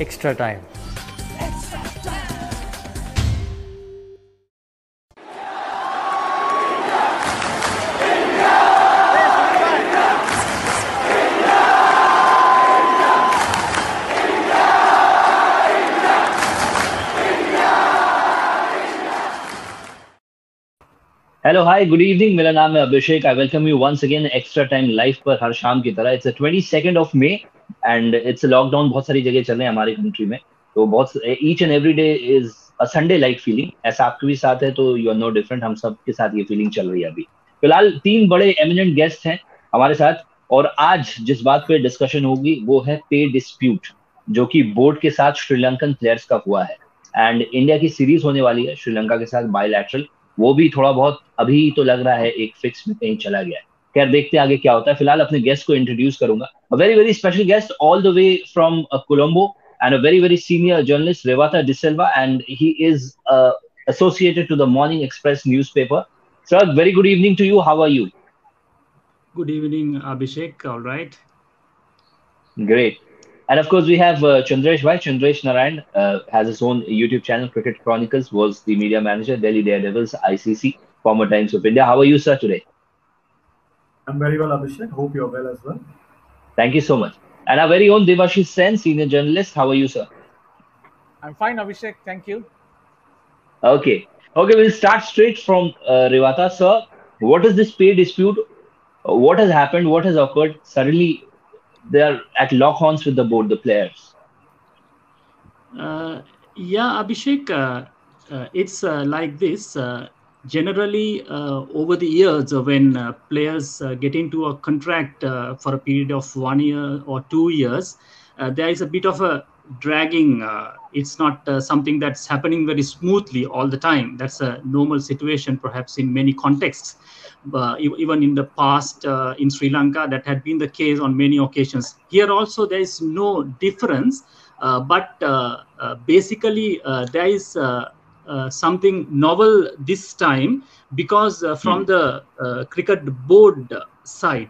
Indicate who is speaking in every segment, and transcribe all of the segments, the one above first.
Speaker 1: extra time.
Speaker 2: Hello hi good evening मेरा नाम है Abhishek I welcome you once again extra time life पर हर शाम की तरह it's twenty second of may and it's lockdown बहुत सारी जगह चल रहे हैं हमारे कंट्री में। तो बहुत each and every day is a Sunday like feeling ऐसा आपके भी साथ है तो यू आर नो डिफरेंट हम सब के साथ ये फीलिंग चल रही है अभी। फ़िलहाल तीन बड़े एमिनेंट गेस्ट हैं हमारे साथ और आज जिस बात पे डिस्कशन होगी वो है पे डिस्प्यूट जो कि बोर्ड के साथ श्रीलंकन प्लेयर्स का हुआ है। एंड इंडिया की सीरीज़ होने वाली है, श्रीलंका के साथ बायोलैटरल वो भी थोड़ा बहुत अभी तो लग रहा है एक फिक्स में कहीं चला गया है। खैर देखते हैं आगे क्या होता है फिलहाल अपने गेस्ट को इंट्रोड्यूस करूंगा very very special guest all the way from Colombo and a very very senior journalist Revata De Silva and he is uh, associated to the Morning Express newspaper. Sir, very good evening to you. How are you?
Speaker 3: Good evening, Abhishek. All right.
Speaker 2: Great. And of course, we have uh, Chandresh Bhai. Chandresh Narayan uh, has his own YouTube channel, Cricket Chronicles, was the media manager, Delhi Daredevils, ICC, former Times of India. How are you, sir, today?
Speaker 4: I'm very well, Abhishek. Hope you're well as well.
Speaker 2: Thank you so much. And our very own Devashish Sen, senior journalist. How are you, sir?
Speaker 5: I'm fine, Abhishek. Thank you.
Speaker 2: Okay. Okay, we'll start straight from uh, Revata, sir. What is this pay dispute? Uh, what has happened? What has occurred? Suddenly, they are at lock horns with the board, the players.
Speaker 3: Uh, yeah, Abhishek, uh, uh, it's uh, like this. Generally, uh, over the years, uh, when uh, players uh, get into a contract uh, for a period of one year or two years, uh, there is a bit of a dragging. It's not something that's happening very smoothly all the time. That's a normal situation, perhaps in many contexts. E- even in the past in Sri Lanka, that had been the case on many occasions. Here also, there is no difference, but basically, there is uh, uh, something novel this time because uh, from the uh, cricket board side,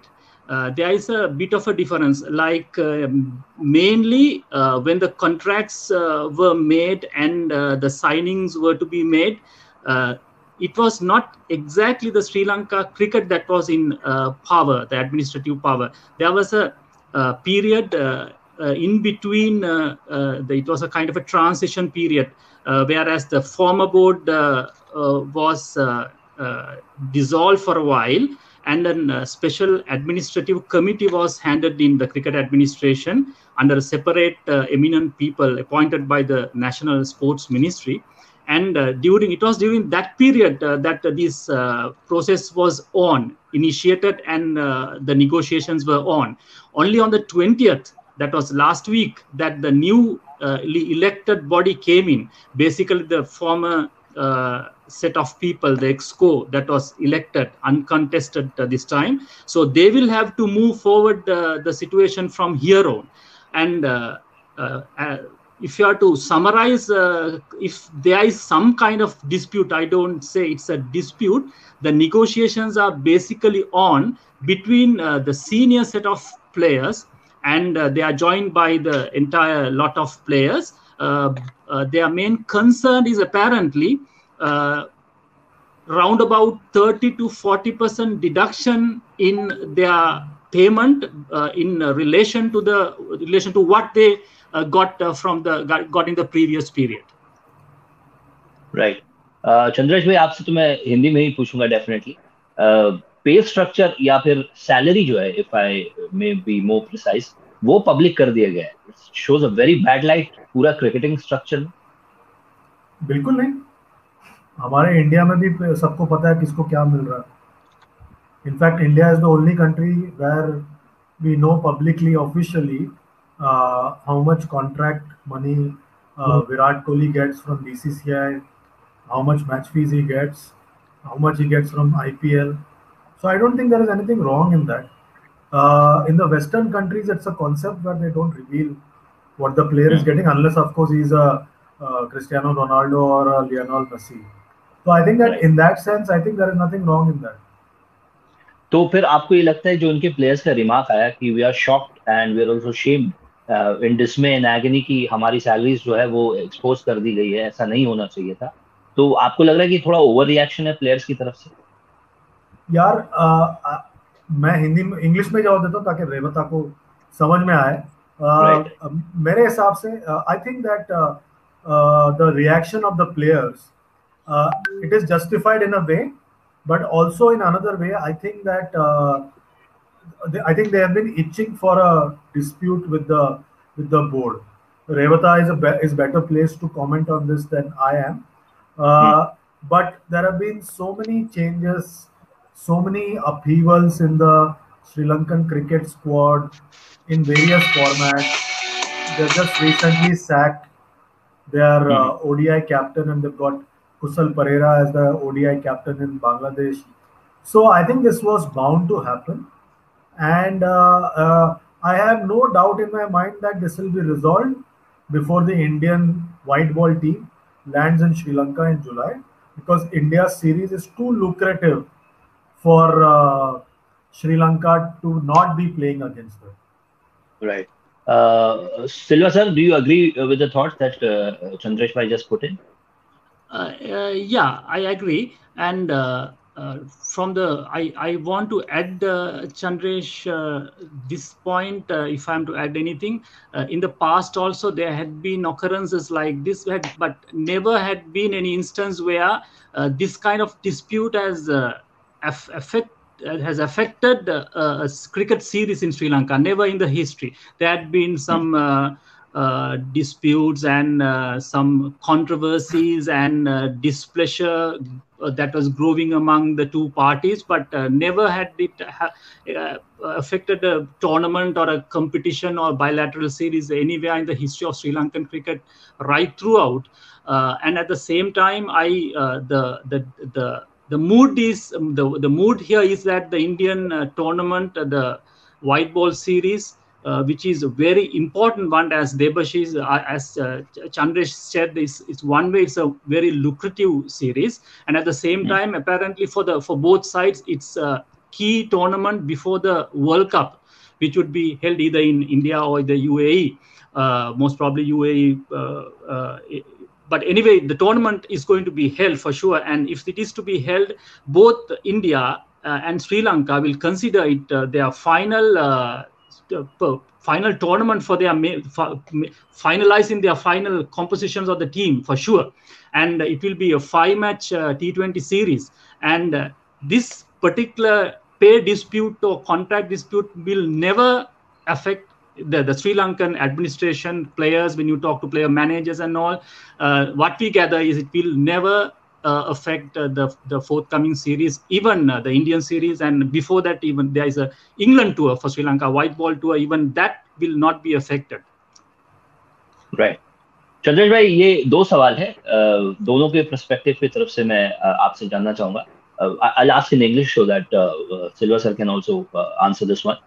Speaker 3: uh, there is a bit of a difference. Like um, mainly uh, when the contracts uh, were made and uh, the signings were to be made, uh, it was not exactly the Sri Lanka cricket that was in uh, power, the administrative power. There was a uh, period uh, uh, in between. Uh, uh, the, it was a kind of a transition period, uh, whereas the former board uh, uh, was uh, uh, dissolved for a while, and then a special administrative committee was handed in the cricket administration under separate uh, eminent people appointed by the National Sports Ministry and uh, during it was during that period uh, that uh, this uh, process was on initiated and uh, the negotiations were on only on the 20th that was last week that the new uh, elected body came in basically the former uh, set of people the exco that was elected uncontested uh, this time so they will have to move forward uh, the situation from here on and uh, uh, if you are to summarize, if there is some kind of dispute, I don't say it's a dispute. The negotiations are basically on between the senior set of players, and uh, they are joined by the entire lot of players. Uh, uh, their main concern is apparently uh, round about 30 to 40 percent deduction in their payment uh, in uh, relation to the relation to what they uh, got uh, from the got, got in the previous period
Speaker 2: right Chandresh भाई आपसे तो मैं हिंदी में ही पूछूंगा definitely पे structure या फिर salary जो है if I may be more precise वो पब्लिक कर दिया गया है। Shows a very bad light पूरा क्रिकेटिंग स्ट्रक्चर
Speaker 4: बिल्कुल नहीं। हमारे इंडिया में भी सबको पता है किसको क्या मिल रहा है। In fact India is the only country where we know publicly officially how much contract money Virat Kohli gets from BCCI how much match fees he gets, how much he gets from IPL. So I don't think there is anything wrong in that. Uh, in the Western countries, it's a concept where they don't reveal what the player yeah. is getting, unless of course he's a uh, Cristiano Ronaldo or a Lionel Messi. So I think that
Speaker 2: Right.
Speaker 4: in that sense, I think there is nothing wrong in that.
Speaker 2: तो फिर आपको ये लगता है जो उनके players का remark आया कि we are shocked and we are also shamed in dismay in agony की हमारी सैलरीज जो है वो एक्सपोज कर दी गई है ऐसा नहीं होना चाहिए था तो आपको लग रहा है कि थोड़ा ओवर रिएक्शन है प्लेयर्स की तरफ़ से
Speaker 4: यार आ, आ, मैं हिंदी में इंग्लिश में जवाब देता हूँ ताकि रेवता को समझ में आए। right. मेरे हिसाब से I think that the reaction of the players it is justified in a way but also in another way I think that I think they have been itching for a dispute with the with the board Revata is is better place to comment on this than I am but there have been so many changes so many changes so many upheavals in the Sri Lankan cricket squad in various formats. They just recently sacked their uh, hmm. ODI captain and they've got Kusal Perera as the ODI captain in Bangladesh. So I think this was bound to happen. And uh, uh, I have no doubt in my mind that this will be resolved before the Indian white ball team lands in Sri Lanka in July because India's series is too lucrative for uh, Sri Lanka to not be playing against them.
Speaker 2: Right. Uh, Silva sir, do you agree with the thoughts that uh, Chandresh Bhai just put in?
Speaker 3: Uh, uh, yeah, I agree. And uh, uh, from the, I, I want to add, uh, Chandresh, uh, this point, uh, if I'm to add anything, uh, in the past also there had been occurrences like this, but never had been any instance where uh, this kind of dispute has uh, affect uh, has affected uh, a cricket series in Sri Lanka. Never in the history there had been some uh, uh, disputes and uh, some controversies and uh, displeasure that was growing among the two parties, but never had it ha- affected a tournament or a competition or bilateral series anywhere in the history of Sri Lankan cricket right throughout. and at the same time, I the the the the mood is um, the, the mood here is that the indian uh, tournament uh, the white ball series uh, which is a very important one as Debashish, uh, as uh, Chandresh said, is one way it's a very lucrative series, and at the same mm. time, apparently for the for both sides, it's a key tournament before the World Cup, which would be held either in India or the UAE. Uh, most probably UAE uh, but anyway, the tournament is going to be held for sure. And if it is to be held, both India uh, and Sri Lanka will consider it uh, their final uh, final tournament for their for finalizing their final compositions of the team for sure. And it will be a five match uh, T20 series. And uh, this particular pay dispute or contract dispute will never affect the, the Sri Lankan administration, players, when you talk to player managers and all, uh, what we gather is it will never uh, affect uh, the the forthcoming series, even uh, the Indian series, and before that, even there is a England tour for Sri Lanka, white ball tour. Even that will not be affected.
Speaker 2: Right. Chandresh भाई ये दो सवाल है दोनों के perspective की तरफ से मैं आपसे जानना चाहूंगा I'll ask in English so that uh, Silva sir can also uh, answer this one.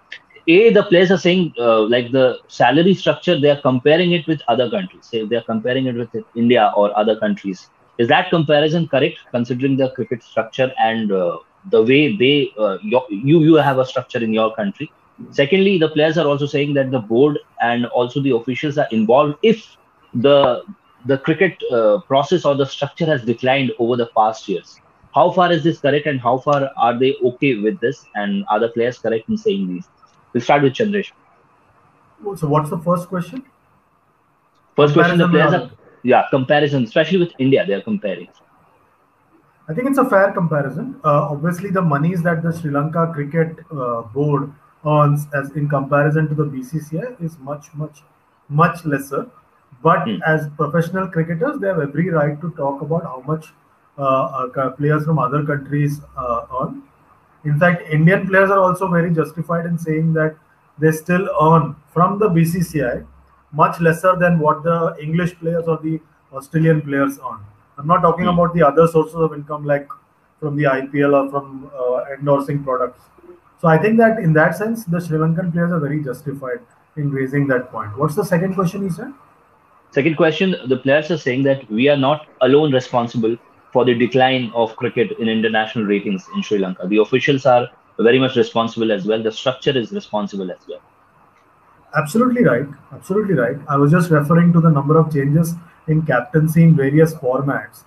Speaker 2: a the players are saying uh, like the salary structure they are comparing it with other countries. Say they are comparing it with india or other countries. Is that comparison correct considering the cricket structure and uh, the way they uh, you you have a structure in your country? Secondly the players are also saying that the board and also the officials are involved if the the cricket uh, process or the structure has declined over the past years. How far is this correct and how far are they okay with this? And are the players correct in saying these We'll start with Chandresh.
Speaker 4: So, what's the first question?
Speaker 2: First question: The players are yeah comparison, especially with India, they are comparing.
Speaker 4: I think it's a fair comparison. Uh, obviously, the monies that the Sri Lanka Cricket uh, Board earns, as in comparison to the BCCI, is much, much, much lesser. But hmm. as professional cricketers, they have every right to talk about how much uh, uh players from other countries uh, earn. In fact, Indian players are also very justified in saying that they still earn from the BCCI much lesser than what the English players or the Australian players earn. I'm not talking mm. about the other sources of income like from the IPL or from uh, endorsing products. So I think that in that sense, the Sri Lankan players are very justified in raising that point. What's the second question he said?
Speaker 2: Second question, the players are saying that we are not alone responsible for the decline of cricket in international ratings in Sri Lanka. The officials are very much responsible as well. The structure is responsible as well.
Speaker 4: Absolutely right. Absolutely right. I was just referring to the number of changes in captaincy in various formats.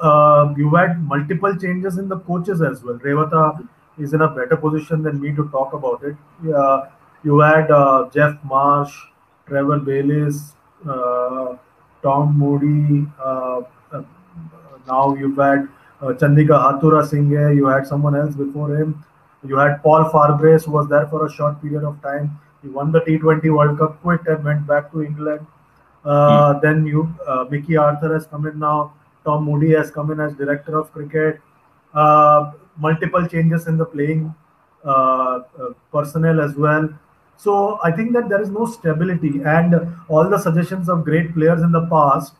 Speaker 4: Uh, you had multiple changes in the coaches as well. Revata is in a better position than me to talk about it. Uh, you had uh, Geoff Marsh, Trevor Bayliss, uh, Tom Moody. Uh, uh, now you've had Chandika Hathurusingha. You had someone else before him. You had Paul Farbrace, who was there for a short period of time. He won the T20 World Cup, quit, and went back to England. Uh, mm. Then you, uh, Mickey Arthur has come in now. Tom Moody has come in as director of cricket. Uh, multiple changes in the playing uh, uh, personnel as well. So I think that there is no stability, and all the suggestions of great players in the past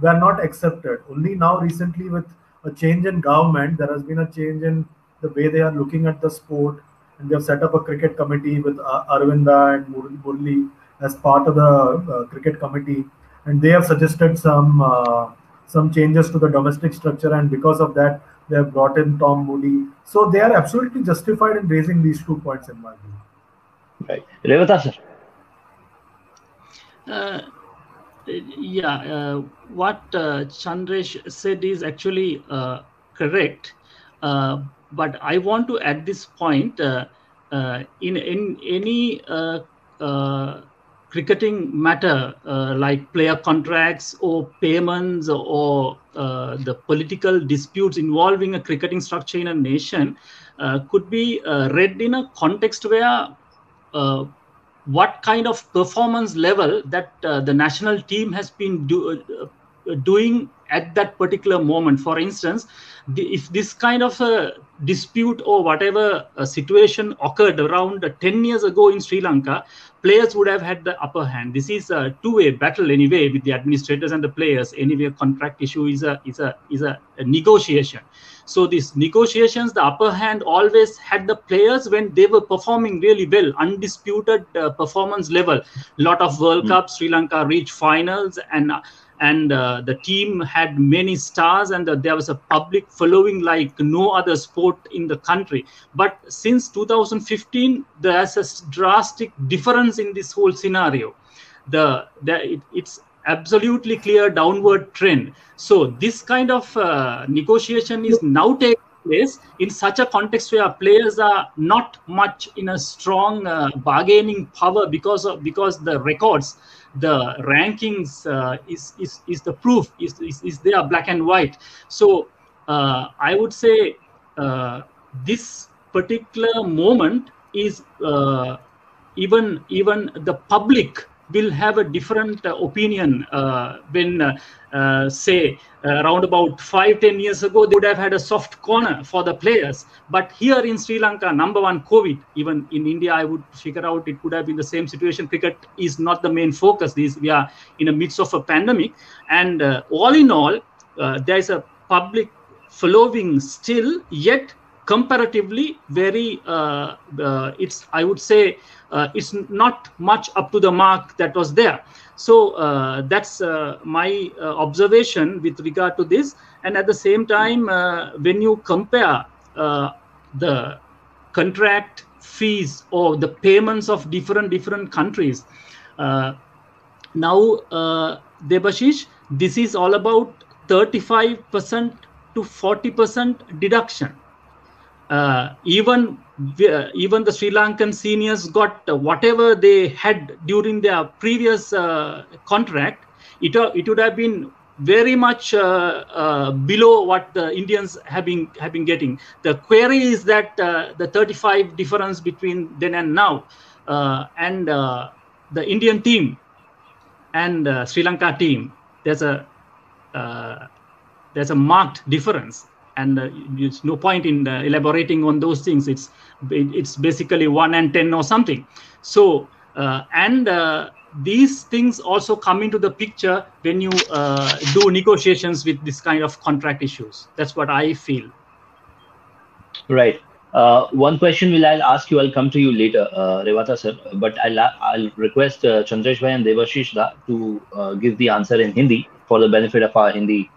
Speaker 4: were not accepted. Only now, recently, with a change in government, there has been a change in the way they are looking at the sport and they have set up a cricket committee with uh, Aravinda and Murli as part of the uh, cricket committee, and they have suggested some uh, some changes to the domestic structure, and because of that, they have brought in Tom Moody. So they are absolutely justified in raising these two points in my view.
Speaker 2: Right, Revata sir.
Speaker 3: Uh, yeah, uh, what uh, Chandresh said is actually uh, correct. Uh, but I want to at this point uh, uh, in in any cricketing matter like player contracts or payments or the political disputes involving a cricketing structure in a nation could be read in a context where what kind of performance level that uh, the national team has been do, uh, uh, doing at that particular moment. For instance, the, if this kind of a dispute or whatever situation occurred around 10 years ago in Sri Lanka, players would have had the upper hand. This is a two-way battle anyway with the administrators and the players. Anyway, contract issue is a is a is a, a negotiation. So these negotiations, the upper hand always had the players when they were performing really well, undisputed uh, performance level. Lot of World mm. Cups, Sri Lanka reached finals, and and uh, the team had many stars and uh, there was a public following like no other sport in the country. But since 2015 there's a drastic difference in this whole scenario. The, the it, it's absolutely clear downward trend. So this kind of uh, negotiation is now taking place in such a context where players are not much in a strong uh, bargaining power because of because the records the rankings uh, is, is is the proof is, is, is there black and white. So uh, i would say uh, this particular moment is uh, even even the public will have a different uh, opinion uh, when, uh, say, around about five, ten years ago, they would have had a soft corner for the players. But here in Sri Lanka, number one, COVID. Even in India, I would figure out it could have been the same situation. Cricket is not the main focus. These we are in the midst of a pandemic, and all in all, there is a public following still. Yet comparatively very uh, uh, it's i would say uh, it's not much up to the mark that was there. So uh, that's uh, my uh, observation with regard to this. And at the same time when you compare the contract fees or the payments of different different countries now debashish this is all about 35% to 40% deduction uh, even uh, even the Sri Lankan seniors got whatever they had during their previous uh, contract. It it would have been very much uh, uh, below what the Indians have been have been getting. The query is that uh, the 35 difference between then and now, and the Indian team and Sri Lanka team, there's a there's a marked difference and uh, there's no point in uh, elaborating on those things. It's it's basically 1 and 10 or something. So uh, and uh, these things also come into the picture when you uh, do negotiations with this kind of contract issues. That's what i feel.
Speaker 2: Right. Uh, one question will I'll ask you. I'll come to you later, Revata sir. But I'll I'll request uh, Chandresh Bhai and Devashish da to give the answer in Hindi for the benefit of our Hindi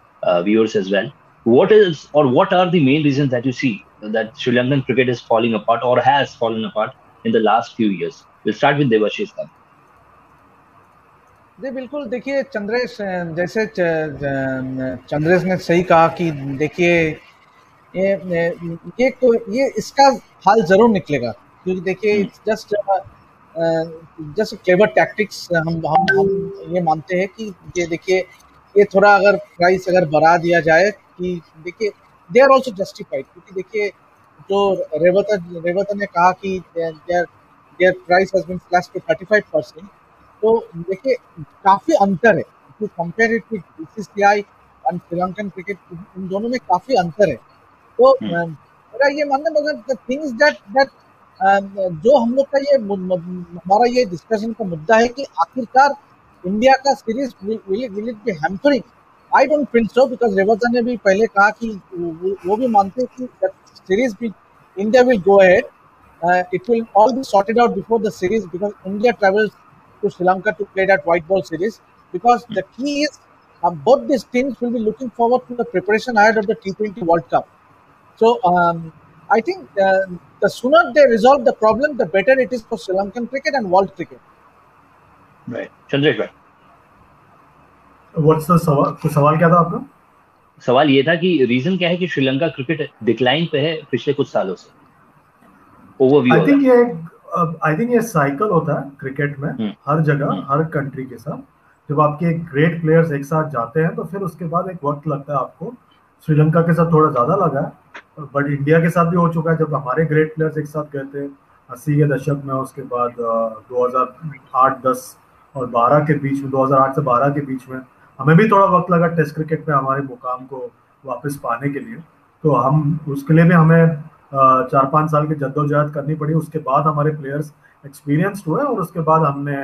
Speaker 2: viewers as well what is or what are the main reasons that you see that Sri Lankan cricket is falling apart or has fallen apart in the last few years? We'll start with Devashish.
Speaker 5: जी बिल्कुल देखिए चंद्रेश जैसे चंद्रेश ने सही कहा कि देखिए ये ये ये इसका हाल ज़रूर निकलेगा क्योंकि देखिए जस्ट जस्ट क्लेवर टैक्टिक्स हम हम हम ये मानते हैं कि ये देखिए ये थोड़ा अगर प्राइस अगर बढ़ा दिया जाए कि देखिए दे आर ऑल्सो जस्टिफाइड क्योंकि देखिए जो रेवता रेवता ने कहा कि their price has been flash to 35 percent तो देखिए काफ़ी अंतर है। To compare it with BCCI and Sri Lankan cricket इन दोनों में काफ़ी अंतर है। तो मेरा ये मानना मगर द थिंग्स दैट दैट जो हम लोग का ये हमारा ये डिस्कशन का मुद्दा है कि आखिरकार इंडिया का series will it be hampering I don't think so because Revata ने भी पहले कहा कि वो भी मानते हैं कि सीरीज भी India will go ahead it will all be sorted out before the series because India travels to Sri Lanka to play that white ball series because the key is um, both these teams will be looking forward to the preparation ahead of the T20 World Cup. So um, I think uh, the sooner they resolve the problem, the better it is for Sri Lankan cricket and world cricket.
Speaker 2: Right. Chandresh
Speaker 4: What's the सवाल तो सवाल क्या था आपका?
Speaker 2: सवाल ये था कि रीजन क्या है कि श्रीलंका क्रिकेट डिक्लाइन पे है पिछले कुछ सालों से? ओवरव्यू
Speaker 4: आई थिंक ये आई थिंक ये साइकिल होता है क्रिकेट में हर जगह हर कंट्री के साथ। जब आपके ग्रेट प्लेयर्स एक साथ जाते हैं तो फिर उसके बाद एक वक्त लगता है आपको। श्रीलंका के साथ थोड़ा ज़्यादा लगा है बट इंडिया के साथ भी हो चुका है। जब हमारे ग्रेट प्लेयर्स एक साथ गए थे अस्सी के दशक में उसके बाद दो हज़ार आठ दस और बारह के बीच में 2008 से 12 के बीच में हमें भी थोड़ा वक्त लगा टेस्ट क्रिकेट में हमारे मुकाम को वापस पाने के लिए। तो हम, उसके लिए भी हमें चार पाँच साल की जद्दोजहद करनी पड़ी। उसके बाद हमारे प्लेयर्स एक्सपीरियंस्ड हुए और उसके बाद हमने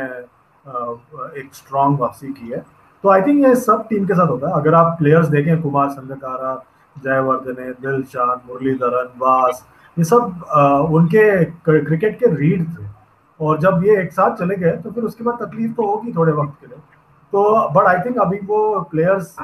Speaker 4: एक स्ट्रॉन्ग वापसी की है। तो आई थिंक ये सब टीम के साथ होता है। अगर आप प्लेयर्स देखें, कुमार संगकारा जयवर्धने, दिलशान, मुरलीधरन, वास, ये सब उनके क्रिकेट के रीड थे। और जब ये एक साथ चले गए तो फिर उसके बाद तकलीफ़ तो होगी थोड़े वक्त के लिए। तो बट आई थिंक अभी वो प्लेयर्स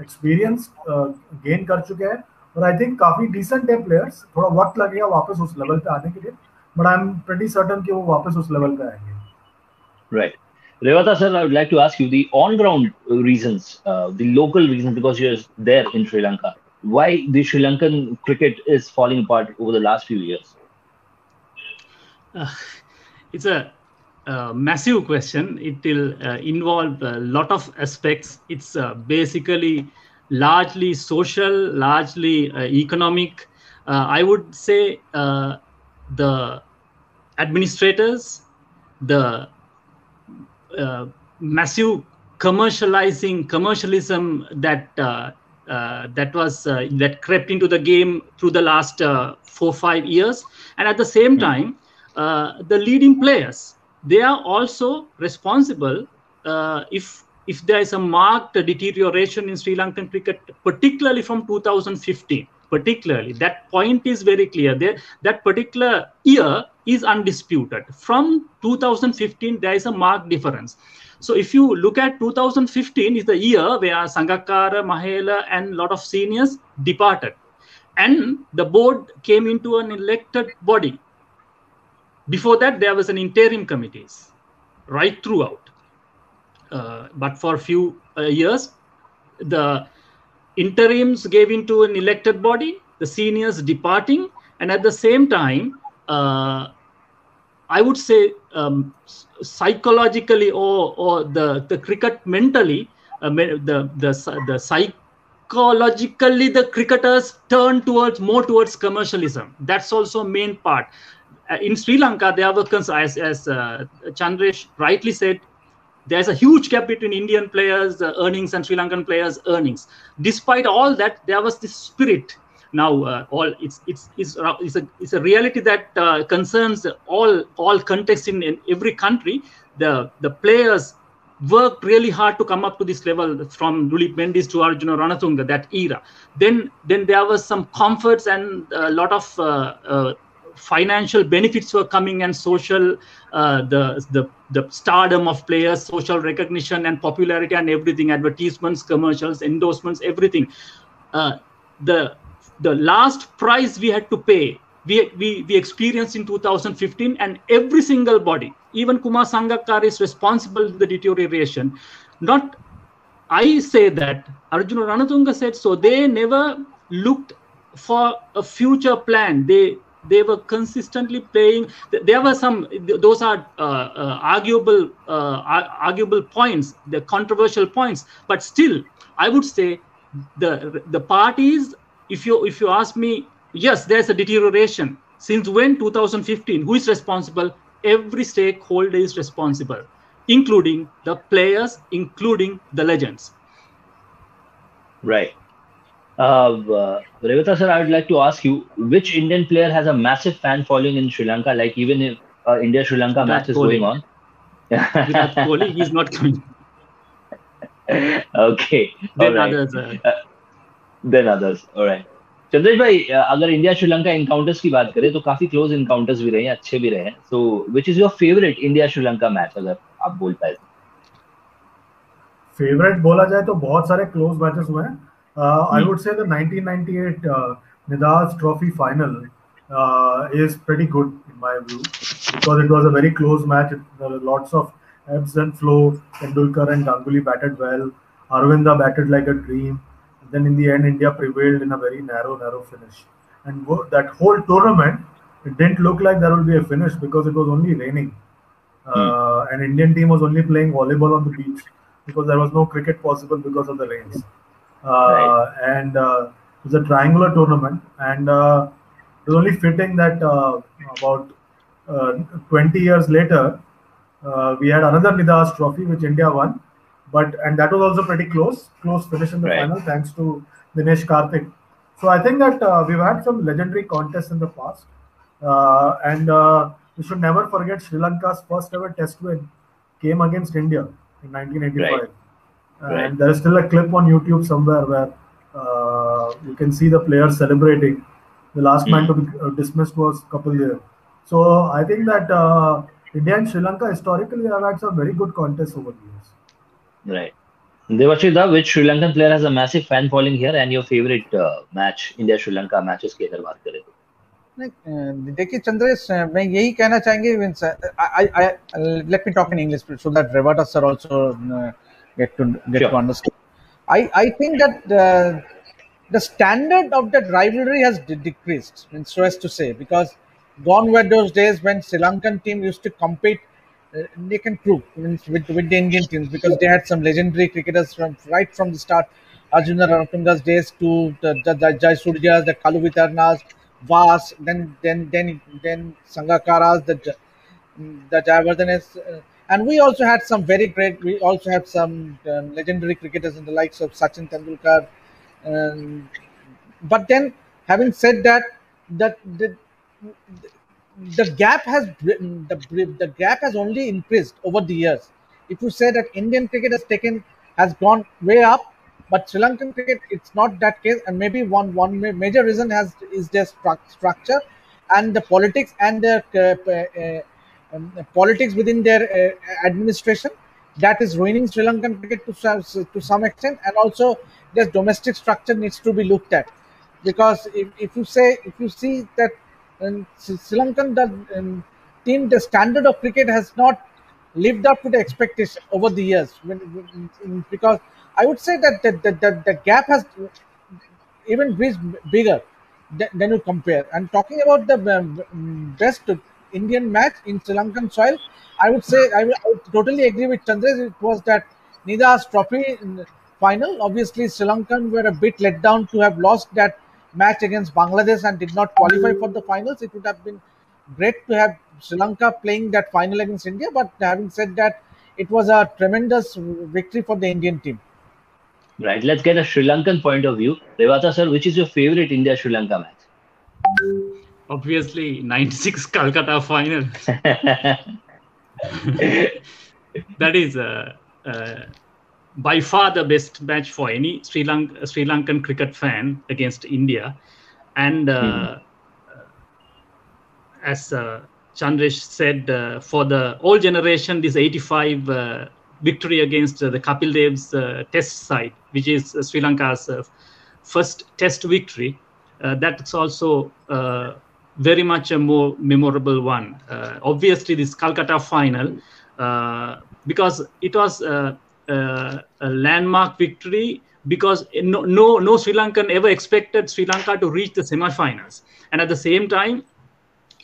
Speaker 4: एक्सपीरियंस गेन कर चुके हैं और आई थिंक काफ़ी डिसेंट है प्लेयर्स थोड़ा वक्त लगेगा वापस उस लेवल पे आने के लिए but I am pretty certain कि वो वापस उस लेवल पे आएँगे
Speaker 2: right Revata sir, I would like to ask you the on-ground reasons, uh, the local reasons, because you're there in Sri Lanka. Why the Sri Lankan cricket is falling apart over the last few years?
Speaker 3: Uh, it's a uh, massive question. It will uh, involve a lot of aspects. It's uh, basically largely social, largely uh, economic. Uh, I would say uh, the administrators, the massive commercializing commercialism that uh, that was uh, that crept into the game through the last uh, four five years and at the same time the leading players they are also responsible uh, if if there is a marked deterioration in Sri Lankan cricket, particularly from 2015, particularly that point is very clear. There, that particular year is undisputed. From 2015, there is a marked difference. So if you look at 2015, is the year where Sangakkara, Mahela, and lot of seniors departed, and the board came into an elected body. Before that, there was an interim committees right throughout. Uh, but for a few uh, years, the interims gave into an elected body, the seniors departing, and at the same time, uh, I would say um, psychologically or, or the, the cricket mentally, uh, the, the, the psychologically, the cricketers turn towards more towards commercialism. That's also main part. In Sri Lanka, there were, as, as uh, Chandresh rightly said, there's a huge gap between Indian players' uh, earnings and Sri Lankan players' earnings. Despite all that, there was this spirit. Now, uh, all it's it's it's, it's a it's a reality that uh, concerns all all contexts in, in every country. The the players worked really hard to come up to this level from Duleep Mendis to Arjuna Ranatunga, that era. Then then there was some comforts and a lot of uh, uh, financial benefits were coming and social uh, the the the stardom of players social recognition and popularity and everything advertisements commercials endorsements everything. Uh, the the last price we had to pay we, we, we experienced in 2015 and every single body even kumar sangakkar is responsible for the deterioration. Not i say that arjuna ranatunga said so they never looked for a future plan. They they were consistently playing. There were some those are uh, uh, arguable uh, arguable points the controversial points but still i would say the the parties if you if you ask me yes there's a deterioration. Since when? 2015 who is responsible? Every stakeholder is responsible including the players including the legends.
Speaker 2: Right uh, Revata sir, I would like to ask you, which Indian player has a massive fan following in Sri Lanka? Like even if uh, India Sri Lanka Virat match is Kohli. going on.
Speaker 3: Virat Kohli, he's not coming.
Speaker 2: okay.
Speaker 3: Then right. others. Uh... Uh,
Speaker 2: then others. All right. Chandresh भाई अगर India Sri Lanka encounters की बात करें तो काफ़ी close encounters भी रहे हैं अच्छे भी रहे हैं so which is your favourite India Sri Lanka match अगर आप बोल पाए
Speaker 4: फेवरेट बोला जाए तो बहुत सारे क्लोज मैचेस हुए हैं Uh, I hmm. would say the 1998 uh, Nidahas Trophy final uh, is pretty good in my view because it was a very close match. There were lots of ebbs and flow. Tendulkar and Ganguly batted well. Aravinda batted like a dream. Then in the end, India prevailed in a very narrow, narrow finish. And that whole tournament, it didn't look like there would be a finish because it was only raining. Uh, hmm. and Indian team was only playing volleyball on the beach because there was no cricket possible because of the rains right. Uh, and uh, it was a triangular tournament, and uh, it was only fitting that about 20 years later, we had another Nidahas Trophy which India won, but and that was also pretty close, close finish in the right. final thanks to Dinesh Karthik. So I think that uh, we've had some legendary contests in the past, uh, and uh, we should never forget Sri Lanka's first ever Test win came against India in 1985. Right. Right. And there is still a clip on YouTube somewhere where uh, you can see the players celebrating. The last man to be uh, dismissed was Kapil Dev. So I think that uh, India and Sri Lanka historically have had some very good contests over the years.
Speaker 2: Right. Devachida, which Sri Lankan player has a massive fan following here and your favorite uh, match, India Sri Lanka matches की अगर बात करें
Speaker 5: तो देखिए चंद्रेश मैं यही कहना चाहेंगे let me talk in English so that Revata sir also get to get sure. to understand. I I think that uh, the standard of that rivalry has de- decreased, and so as to say, because gone were those days when Sri Lankan team used to compete uh, they can prove with, with the Indian teams because they had some legendary cricketers from right from the start. Arjuna Ranatunga's days to the, the, the Jayasuriya's, the Kaluwitharanas, Vas, then then then then Sangakkaras, the the Jayawardenes. Uh, and we also had some very great. We also had some um, legendary cricketers in the likes of Sachin Tendulkar. Um, but then, having said that, that the, the gap has the, the gap has only increased over the years. If you say that Indian cricket has taken has gone way up, but Sri Lankan cricket it's not that case, and maybe one one major reason has is their stru- structure and the politics and the uh, uh, um, politics within their uh, administration that is ruining Sri Lankan cricket to some, to some extent, and also their domestic structure needs to be looked at. Because if, if you say if you see that um, Sri Lankan the um, team the standard of cricket has not lived up to the expectation over the years. When, because I would say that the, the, the, the gap has even reached bigger than, than you compare. And talking about the um, best Indian match in Sri Lankan soil, I would say I would, I would totally agree with Chandresh. It was that Nidahas Trophy final. Obviously, Sri Lankan were a bit let down to have lost that match against Bangladesh and did not qualify for the finals. It would have been great to have Sri Lanka playing that final against India. But having said that, it was a tremendous victory for the Indian team.
Speaker 2: Right. Let's get a Sri Lankan point of view. Revata sir, which is your favorite India Sri Lanka match?
Speaker 3: Obviously 96 Calcutta final. that is uh, uh, by far the best match for any Sri, Lank- Sri Lankan cricket fan against India. And uh, mm. as uh, Chandresh said, uh, for the old generation, this 85 uh, victory against the Kapil Dev's test side, which is Sri Lanka's first test victory, that's also very much a more memorable one. Uh, obviously, this Calcutta final, uh, because it was a, a, a, landmark victory. Because no, no, no Sri Lankan ever expected Sri Lanka to reach the semi-finals, and at the same time,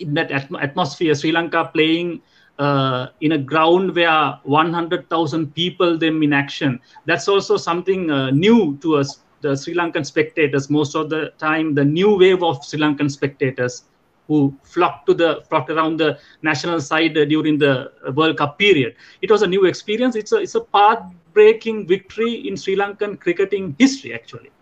Speaker 3: in that atmosphere, Sri Lanka playing uh, in a ground where 100,000 people them in action. That's also something uh, new to us, the Sri Lankan spectators. Most of the time, the new wave of Sri Lankan spectators who flocked to the flocked around the national side uh, during the World Cup period. It was a new experience. It's a it's a path-breaking victory in Sri Lankan cricketing history, actually.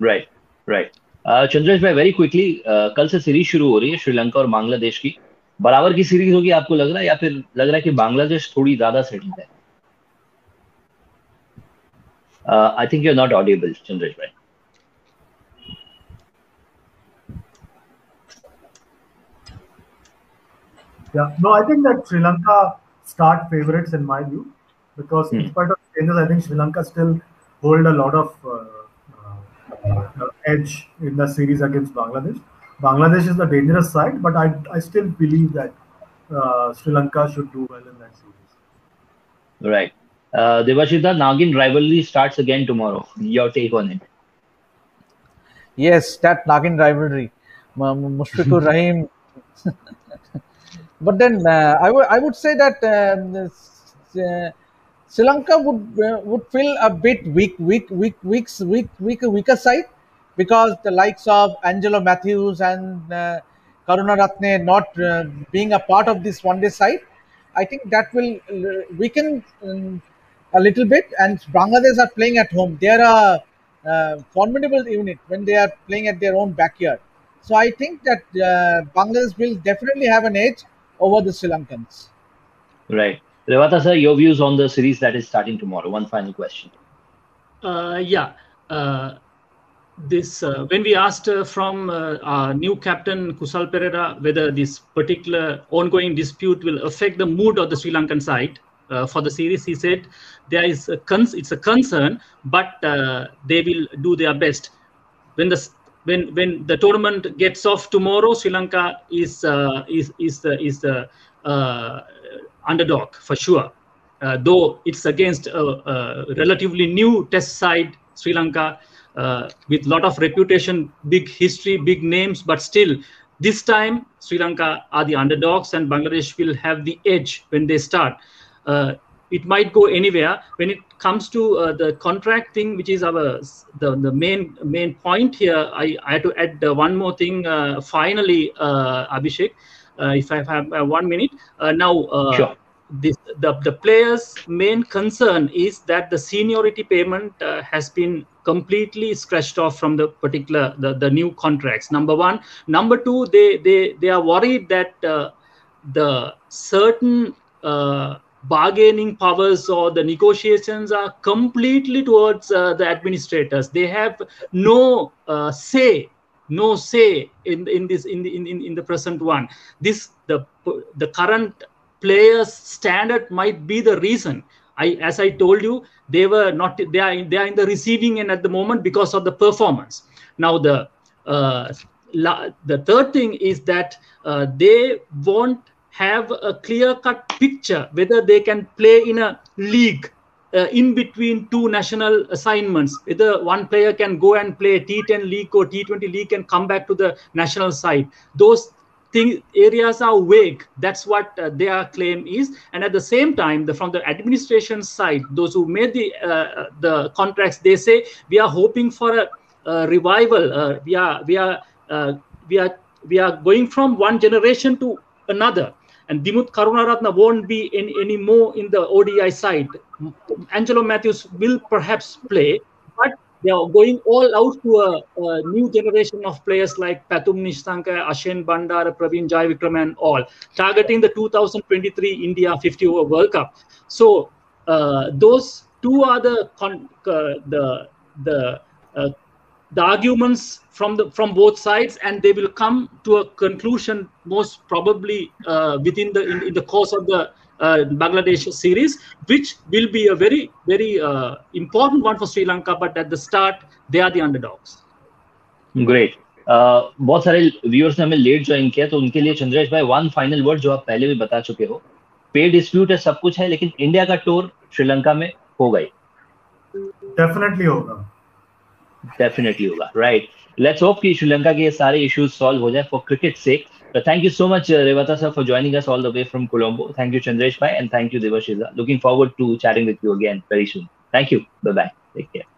Speaker 2: Right, right. Chandresh भाई very quickly कल से series शुरू हो रही है श्रीलंका और बांग्लादेश की बराबर की सीरीज़ होगी आपको लग रहा है या फिर लग रहा है कि बांग्लादेश थोड़ी ज़्यादा सेटल है I think you are not audible Chandresh भाई
Speaker 4: Yeah, no, I think that Sri Lanka start favorites in my view because hmm. in spite of changes, I think Sri Lanka still hold a lot of uh, uh, edge in the series against Bangladesh. Bangladesh is the dangerous side, but I, I still believe that uh, Sri Lanka should do well in that series.
Speaker 2: Right. Uh, Devashita, Nagin rivalry starts again tomorrow. Your take on it?
Speaker 5: Yes, that Nagin rivalry. Mushfiqur Rahim. but then uh, I, w- I would say that uh, uh Sri Lanka would would feel a bit weak, weak, weak, weak, weak, weak, weaker side because the likes of Angelo Mathews and uh, Karunaratne not uh, being a part of this one day side, I think that will weaken um, a little bit. And Bangladesh are playing at home; they are a uh, formidable unit when they are playing at their own backyard. So I think that uh, Bangladesh will definitely have an edge over the Sri Lankans.
Speaker 2: Right. Revata sir, your views on the series that is starting tomorrow. One final question.
Speaker 3: Uh, yeah. Uh, this uh, when we asked uh, from uh, our new captain Kusal Perera whether this particular ongoing dispute will affect the mood of the Sri Lankan side uh, for the series, he said there is a con- it's a concern, but they will do their best. When the when when the tournament gets off tomorrow, Sri Lanka is is is the is the underdog for sure. Uh, though it's against a, a, relatively new test side, Sri Lanka, uh, with lot of reputation, big history, big names, but still, this time Sri Lanka are the underdogs and Bangladesh will have the edge when they start. It might go anywhere when it comes to uh, the contract thing which is our the, the main main point here i, I had to add uh, one more thing uh, finally uh, abhishek uh, if I have uh, one minute. Uh, now,
Speaker 2: sure.
Speaker 3: This, the, the player's main concern is that the seniority payment uh, has been completely scratched off from the particular the, the new contracts number one number two they they they are worried that uh, the certain uh, bargaining powers or the negotiations are completely towards the administrators. They have no say no say in in this in the in, in, in the present one. This the the current players standard might be the reason. I as i told you they were not they are they are in the receiving end at the moment because of the performance. Now the uh, la, the third thing is that uh, they won't have a clear cut picture whether they can play in a league uh, in between two national assignments. whether one player can go and play T10 league or T20 league and come back to the national side. Those thing areas are vague. That's what uh, their claim is. And at the same time, the, from the administration side, those who made the uh, the contracts, they say we are hoping for a, a revival. Uh, we are we are uh, we are we are going from one generation to another and Dimuth Karunaratne won't be in any more in the ODI side. Angelo Mathews will perhaps play, but they are going all out to a, a new generation of players like Pathum Nissanka, Ashane Bandara, Praveen Jayawickrama, and all, targeting the 2023 India 50 over World Cup. So uh, those two are the uh, the the uh, the arguments from the from both sides and they will come to a conclusion most probably uh, within the in, in, the course of the uh, Bangladesh series, which will be a very very uh, important one for Sri Lanka. But at the start, they are the underdogs.
Speaker 2: Great, बहुत सारे viewers ने हमें late join किया तो उनके लिए चंद्रेश भाई one final word जो आप पहले भी बता चुके हो पे डिस्प्यूट है सब कुछ है लेकिन इंडिया का टूर श्रीलंका में होगा ही
Speaker 4: डेफिनेटली होगा
Speaker 2: डेफिनेटली होगा राइट लेट्स होप कि श्रीलंका के सारे इश्यूज़ सॉल्व हो जाए फॉर क्रिकेट से thank you so much Revata sir for joining us all the way from Colombo thank you Chandresh भाई and thank you Devashish looking forward to chatting with you again very soon thank you bye bye take care